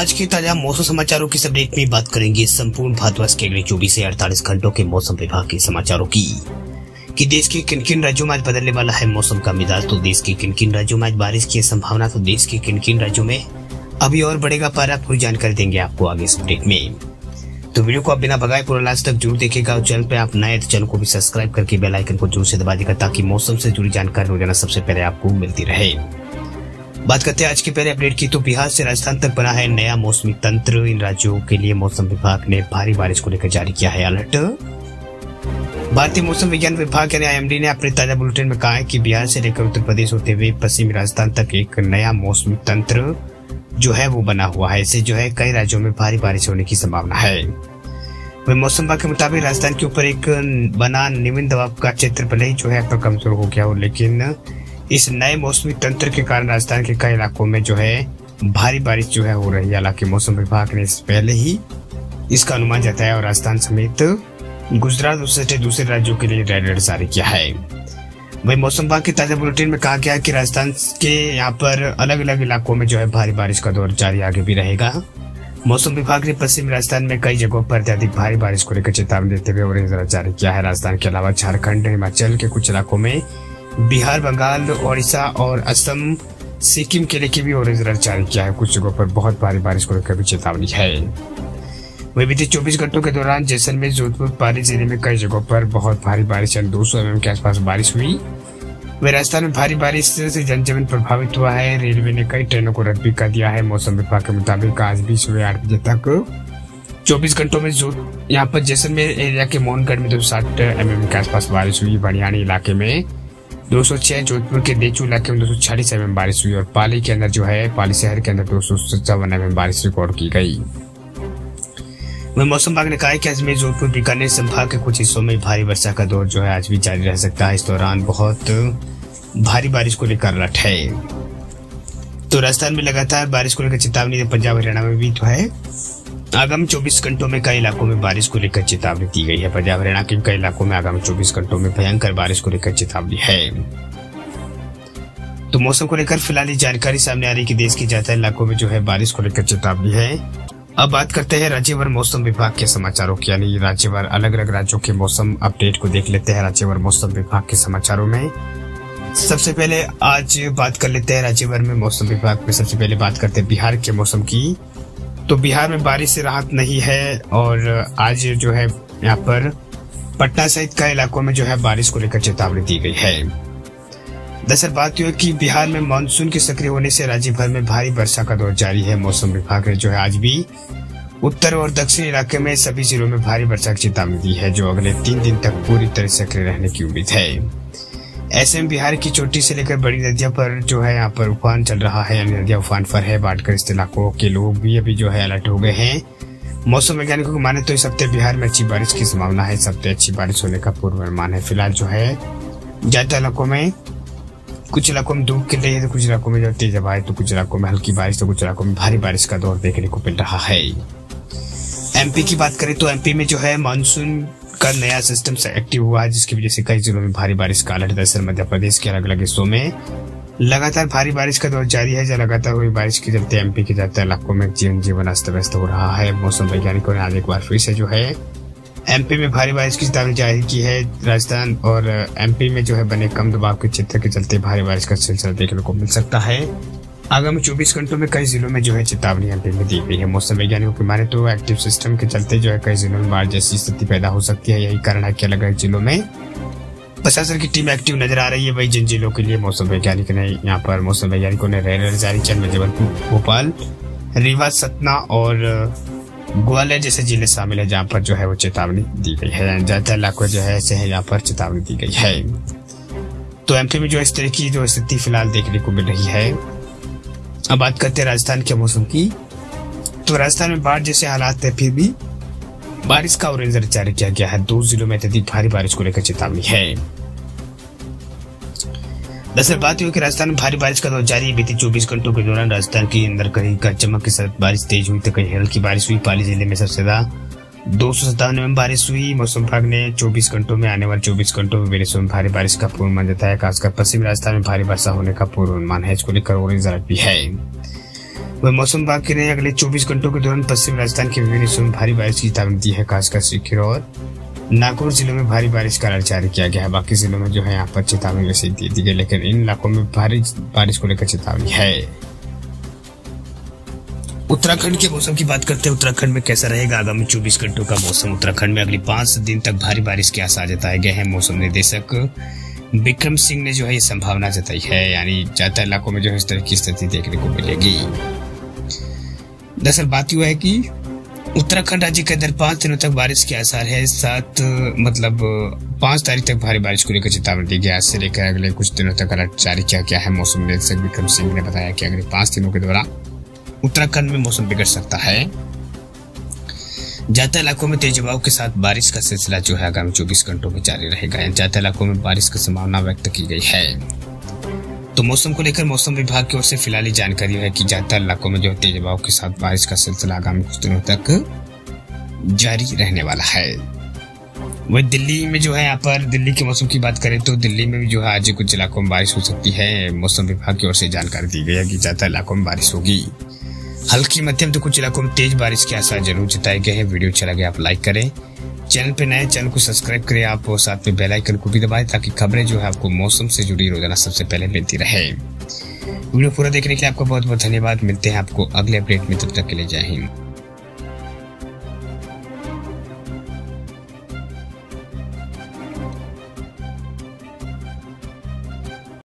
आज के ताज़ा मौसम समाचारों की अपडेट में बात करेंगे संपूर्ण भारतवर्ष के अगले 24 से 48 घंटों के मौसम विभाग के समाचारों की। कि देश के किन किन राज्यों में आज बदलने वाला है मौसम का मिजाज तो देश के किन किन राज्यों में आज बारिश की संभावना तो देश के किन किन राज्यों में अभी और बढ़ेगा पारा, पूरी जानकारी देंगे आपको आगे इस अपडेट में। तो वीडियो को आप बिना भगाए पूरा लास्ट तक ज़रूर देखेगा और चैनल पे आप नए तो चैनल को भी सब्सक्राइब करके बेल आइकन को ज़रूर से दबा देगा ताकि मौसम से जुड़ी जानकारी रोज़ाना सबसे पहले आपको मिलती रहे। बात करते हैं आज के पहले अपडेट की। तो बिहार से राजस्थान तक बना है नया मौसमी तंत्र। इन राज्यों के लिए मौसम विभाग ने भारी बारिश को लेकर जारी किया है अलर्ट। भारतीय मौसम विज्ञान विभाग यानी आईएमडी ने अपने ताज़ा बुलेटिन में कहा है कि बिहार से लेकर उत्तर प्रदेश होते हुए पश्चिमी राजस्थान तक एक नया मौसमी तंत्र जो है वो बना हुआ है। इससे जो है कई राज्यों में भारी बारिश होने की संभावना है। वही मौसम विभाग के मुताबिक राजस्थान के ऊपर एक बना निम्न दबाव का क्षेत्र भले ही, जो है अब कमज़ोर हो गया हो। लेकिन इस नए मौसमी तंत्र के कारण राजस्थान के कई इलाकों में जो है भारी बारिश जो है हो रही है। हालाँकि मौसम विभाग ने पहले ही इसका अनुमान जताया और राजस्थान समेत गुजरात और सटे दूसरे राज्यों के लिए रेड अलर्ट जारी किया है। वही मौसम विभाग के ताज़ा बुलेटिन में कहा गया कि राजस्थान के यहाँ पर अलग अलग इलाकों में जो है भारी बारिश का दौर जारी आगे भी रहेगा। मौसम विभाग ने पश्चिमी राजस्थान में कई जगहों पर अत्यधिक भारी बारिश को लेकर चेतावनी देते हुए ऑरेंज अलर्ट जारी किया है। राजस्थान के अलावा झारखंड, हिमाचल के कुछ इलाकों में बिहार, बंगाल, ओडिशा और असम, सिक्किम के लिए भी ऑरेंज अलर्ट जारी किया है। कुछ जगहों पर बहुत भारी बारिश को लेकर भी चेतावनी है। वही बीते 24 घंटों के दौरान जैसलमेर, जोधपुर, पाली ज़िले में कई जगहों पर बहुत भारी बारिश यानी दो सौ के आसपास बारिश हुई। वही राजस्थान में भारी बारिश से जनजीवन प्रभावित हुआ है। रेलवे ने कई ट्रेनों को रद्द भी कर दिया है। मौसम विभाग के मुताबिक आज भी सुबह आठ बजे तक 24 घंटों में जो यहाँ पर जैसलमेर एरिया के मोहनगढ़ में दो साठ एम के आसपास बारिश हुई। बनियानी इलाके में 206 जोधपुर के देचू इलाके में दो सौ चालीस एम बारिश हुई और पाली के अंदर जो है, पाली शहर के अंदर दो सौ सत्तावन एम बारिश रिकॉर्ड की गई। वही मौसम विभाग ने कहा है कि अजमेर, जोधपुर बीकानेर संभाग के कुछ हिस्सों में भारी वर्षा का दौर जो है, आज भी जारी रह सकता है। इस दौरान बहुत भारी बारिश को लेकर अलर्ट है। तो राजस्थान में लगातार बारिश को लेकर चेतावनी पंजाब हरियाणा में भी तो है। आगामी 24 घंटों में कई इलाकों में बारिश को लेकर चेतावनी दी गई है। पंजाब हरियाणा के कई इलाकों में आगामी 24 घंटों में भयंकर बारिश को लेकर चेतावनी है। तो मौसम को लेकर फ़िलहाल ये जानकारी सामने आ रही कि देश के ज़्यादा इलाकों में जो है बारिश को लेकर चेतावनी है। अब बात करते हैं राज्यभर मौसम विभाग के समाचारों की। यानी राज्यभर अलग अलग राज्यों के मौसम अपडेट को देख लेते हैं राज्यभर मौसम विभाग के समाचारों में। सबसे पहले आज बात कर लेते हैं राज्यभर में मौसम विभाग में। सबसे पहले बात करते हैं बिहार के मौसम की। तो बिहार में बारिश से राहत नहीं है और आज जो है यहाँ पर पटना सहित कई इलाकों में जो है बारिश को लेकर चेतावनी दी गई है। दरअसल बात यह है कि बिहार में मानसून के सक्रिय होने से राज्य भर में भारी वर्षा का दौर जारी है। मौसम विभाग ने जो है आज भी उत्तर और दक्षिण इलाके में सभी जिलों में भारी वर्षा की चेतावनी दी है, जो अगले तीन दिन तक पूरी तरह सक्रिय रहने की उम्मीद है। ऐसे में बिहार की चोटी से लेकर बड़ी नदियों पर जो है यहाँ पर उफान चल रहा है, यानी नदियाँ उफान पर है। बाढ़ग्रस्त इलाकों के लोग भी अभी जो है अलर्ट हो गए हैं। मौसम वैज्ञानिकों की माने तो इस हफ़्ते बिहार में अच्छी बारिश की संभावना है। इस हफ़्ते अच्छी बारिश होने का पूर्वानुमान है। फ़िलहाल जो है ज़्यादा इलाकों में कुछ इलाकों में धूप खिल रही है तो कुछ इलाकों में जो तेज हवा है तो कुछ इलाकों में हल्की बारिश तो कुछ इलाकों में भारी बारिश का दौर देखने को मिल रहा है। एमपी की बात करें तो एमपी में जो है मानसून का नया सिस्टम से एक्टिव हुआ है जिसकी वजह से कई जिलों में भारी बारिश का अलर्ट दरअसल मध्य प्रदेश के अलग अलग हिस्सों में लगातार भारी बारिश का दौर जारी है। जहाँ लगातार हुई बारिश के चलते एमपी के ज़्यादातर इलाकों में जीवन जीवन अस्त व्यस्त हो रहा है। मौसम वैज्ञानिकों ने आज एक बार फिर से जो है एमपी में भारी बारिश की चेतावनी जारी की है। राजस्थान और एमपी में जो है बने कम दबाव के क्षेत्र के चलते भारी बारिश का सिलसिला देखने को मिल सकता है। आगामी 24 घंटों में कई जिलों में जो है चेतावनी एमपी में दी गई है। मौसम वैज्ञानिकों की माने तो एक्टिव सिस्टम के चलते जो है कई जिलों में बाढ़ जैसी स्थिति पैदा हो सकती है। यही कारण है कि अलग अलग जिलों में प्रशासन की टीम एक्टिव नज़र आ रही है। वही जिन जिलों के लिए मौसम वैज्ञानिक ने यहाँ पर मौसम वैज्ञानिकों ने रेड जारी किया जबलपुर, भोपाल, रीवा, सतना और ग्वालियर जैसे ज़िले शामिल है जहाँ पर जो है वो चेतावनी दी गई है। ज़्यादा इलाकों जो है, ऐसे है यहाँ पर चेतावनी दी गई है। तो एमपी में जो इस तरह की जो स्थिति फ़िलहाल देखने को मिल रही है अब बात करते हैं राजस्थान के मौसम की। तो राजस्थान में बाढ़ जैसे हालात है, फिर भी बारिश का ऑरेंज अलर्ट जारी किया गया है। दो जिलों में अत्यधिक भारी बारिश को लेकर चेतावनी है। दरअसल बात हुई कि राजस्थान में भारी बारिश का दौर जारी बीते 24 घंटों के दौरान राजस्थान के अंदर कहीं का चमक के साथ बारिश तेज हुई तो कहीं हल्की बारिश हुई। पाली ज़िले में सबसे ज़्यादा दो सौ सत्तावन में बारिश हुई, मौसम विभाग ने 24 घंटों में आने वाले 24 घंटों में मेरे में भारी बारिश का पूर्वानुमान जताया खासकर पश्चिमी राजस्थान में भारी वर्षा होने का पूर्वानुमान है, इसको लेकर ऑरेंज अलर्ट भी है। वह मौसम विभाग के ने अगले 24 घंटों के दौरान पश्चिम राजस्थान के विभिन्न हिस्सों में भारी बारिश की चेतावनी दी है, खासकर सीकर और नागौर जिलों में भारी बारिश का अलर्ट जारी किया गया है। बाकी जिलों में जो है, यहाँ पर चेतावनी वैसे दी गई, लेकिन इन इलाकों में भारी बारिश को लेकर चेतावनी है। उत्तराखंड के मौसम की बात करते हैं, उत्तराखंड में कैसा रहेगा आगामी 24 घंटों का मौसम? उत्तराखंड में अगले पाँच दिन तक भारी बारिश के आसार जताए गए हैं, मौसम निदेशक विक्रम सिंह ने जो है ये संभावना जताई है, यानी ज़्यादातर इलाकों में जो है इस तरह की स्थिति देखने को मिलेगी। दरअसल बात यह है कि उत्तराखंड राज्य के अंदर पाँच दिनों तक बारिश के आसार है, सात मतलब पाँच तारीख तक भारी बारिश को लेकर चेतावनी दी गई आज से लेकर अगले कुछ दिनों तक अलर्ट जारी किया गया है, मौसम निदेशक विक्रम सिंह ने बताया कि अगले पाँच दिनों के दौरान उत्तराखंड में मौसम बिगड़ सकता है। ज़्यादा इलाकों में तेज हवाओं के साथ बारिश का सिलसिला जो है आगामी 24 घंटों में जारी रहेगा। ज़्यादा इलाकों में बारिश की संभावना व्यक्त की गई है। तो मौसम को लेकर मौसम विभाग की ओर से फ़िलहाल जानकारी है कि ज़्यादातर इलाकों में जो तेज हवाओं के साथ बारिश का सिलसिला आगामी कुछ दिनों तक जारी रहने वाला है। वह दिल्ली में जो है यहाँ पर, दिल्ली के मौसम की बात करें तो दिल्ली में भी जो है आज कुछ इलाकों में बारिश हो सकती है। मौसम विभाग की ओर से जानकारी दी गई है कि ज़्यादा इलाकों में बारिश होगी। हल्की मध्यम तो कुछ इलाकों में तेज बारिश के आसार ज़रूर जताए गए हैं। वीडियो अच्छा लगे आप लाइक करें। चैनल पे नए चैनल को सब्सक्राइब करें आप और साथ में बेल आइकन को भी दबाएँ ताकि खबरें जो है आपको मौसम से जुड़ी रोज़ाना सबसे पहले मिलती रहे। वीडियो पूरा देखने के लिए आपका बहुत बहुत धन्यवाद। मिलते हैं आपको अगले अपडेट में। तब तक के लिए जय हिंद।